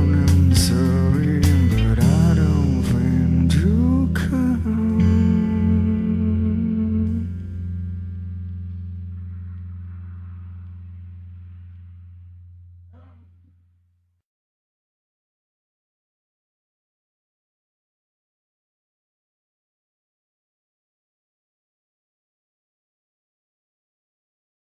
down and so